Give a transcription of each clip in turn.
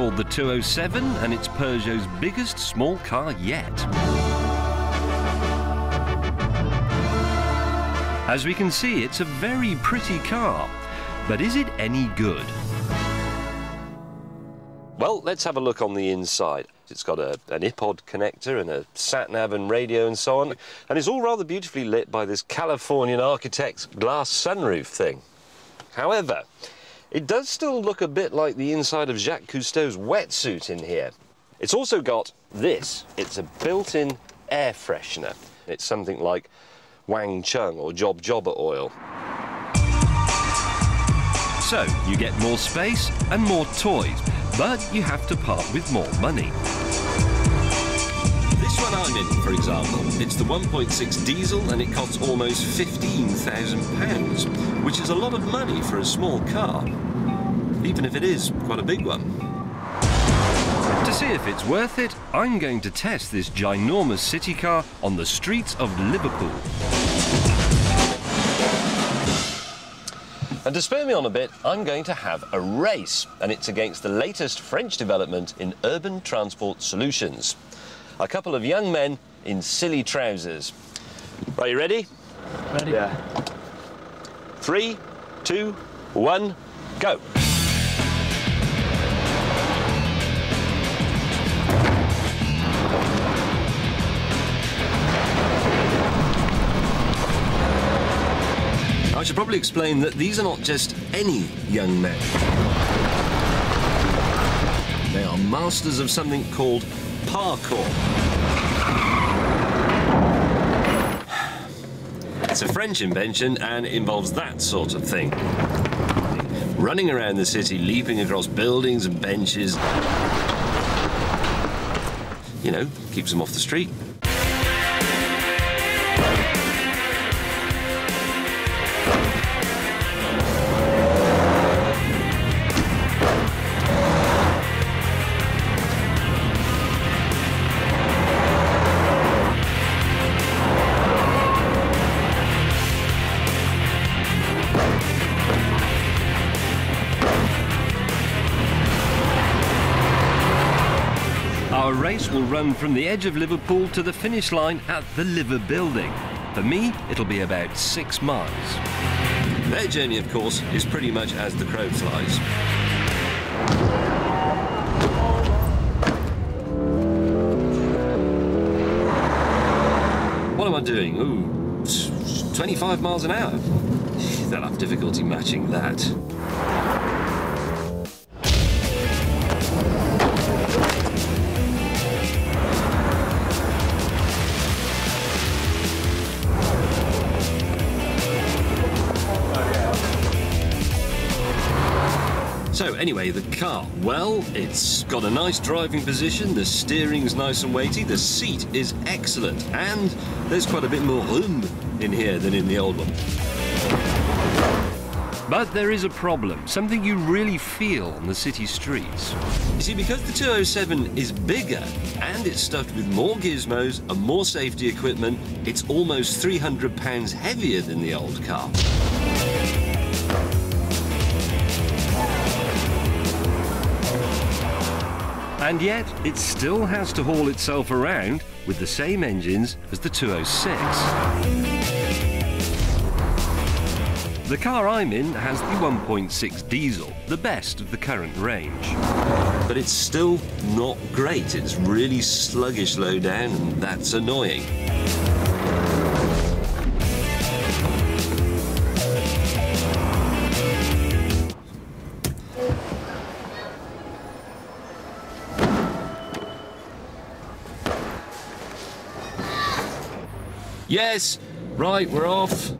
called the 207 and it's Peugeot's biggest small car yet. As we can see, it's a very pretty car, but is it any good? Well, let's have a look on the inside. It's got a, an iPod connector and a sat-nav and radio and so on, and it's all rather beautifully lit by this Californian architect's glass sunroof thing. However, it does still look a bit like the inside of Jacques Cousteau's wetsuit in here. It's also got this. It's a built-in air freshener. It's something like Wang Chung or jojoba oil. So, you get more space and more toys, but you have to part with more money. For example, it's the 1.6 diesel and it costs almost £15,000, which is a lot of money for a small car, even if it is quite a big one. To see if it's worth it, I'm going to test this ginormous city car on the streets of Liverpool. And to spur me on a bit, I'm going to have a race, and it's against the latest French development in urban transport solutions. A couple of young men in silly trousers. Are you ready? Ready? Yeah. Three, two, one, go. I should probably explain that these are not just any young men. They are masters of something called parkour. It's a French invention and involves that sort of thing. Running around the city, leaping across buildings and benches. You know, keeps them off the street. Our race will run from the edge of Liverpool to the finish line at the Liver Building. For me, it'll be about six miles. Their journey, of course, is pretty much as the crow flies. What am I doing? Ooh, 25 miles an hour. They'll have difficulty matching that. So anyway, the car, well, it's got a nice driving position, the steering's nice and weighty, the seat is excellent, and there's quite a bit more room in here than in the old one. But there is a problem, something you really feel on the city streets. You see, because the 207 is bigger and it's stuffed with more gizmos and more safety equipment, it's almost 300 pounds heavier than the old car. And yet, it still has to haul itself around with the same engines as the 206. The car I'm in has the 1.6 diesel, the best of the current range. But it's still not great. It's really sluggish low down, and that's annoying. Yes, right, we're off.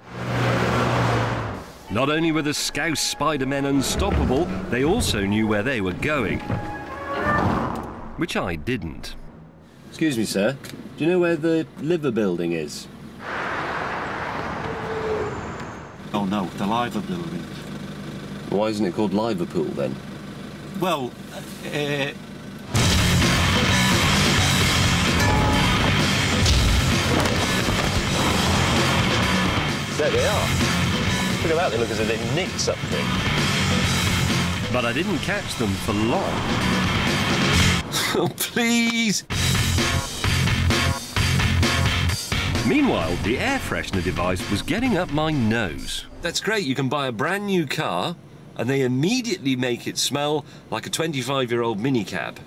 Not only were the Scouse Spider-Men unstoppable, they also knew where they were going. Which I didn't. Excuse me, sir. Do you know where the liver building is? Oh no, the Liver building. Why isn't it called Liverpool then? Well, uh, There they are. Look at that, they look as if they've nicked something. But I didn't catch them for long. Oh, please. Meanwhile, the air freshener device was getting up my nose. That's great. You can buy a brand new car and they immediately make it smell like a 25 year old minicab.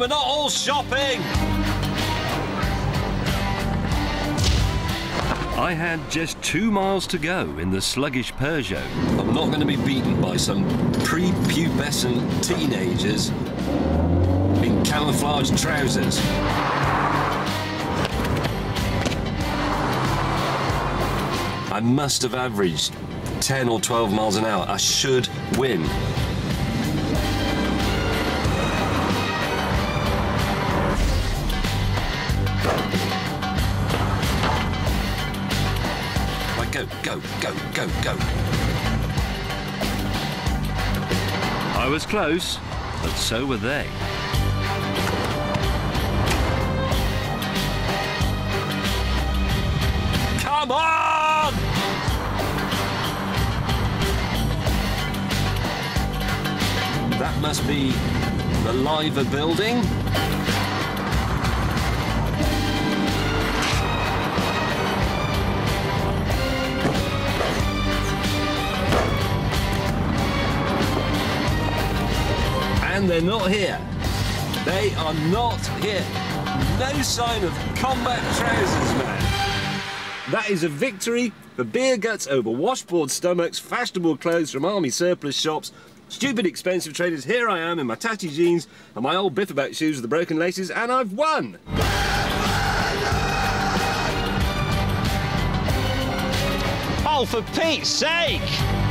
We're not all shopping! I had just two miles to go in the sluggish Peugeot. I'm not going to be beaten by some prepubescent teenagers in camouflage trousers. I must have averaged 10 or 12 miles an hour. I should win. Go, go, go, go. I was close, but so were they. Come on! That must be the Liver building. And they're not here. They are not here. No sign of combat trousers, man. That is a victory for beer guts over washboard stomachs, fashionable clothes from army surplus shops, stupid expensive traders. Here I am in my tatty jeans and my old biffaback shoes with the broken laces, and I've won! Oh, for Pete's sake!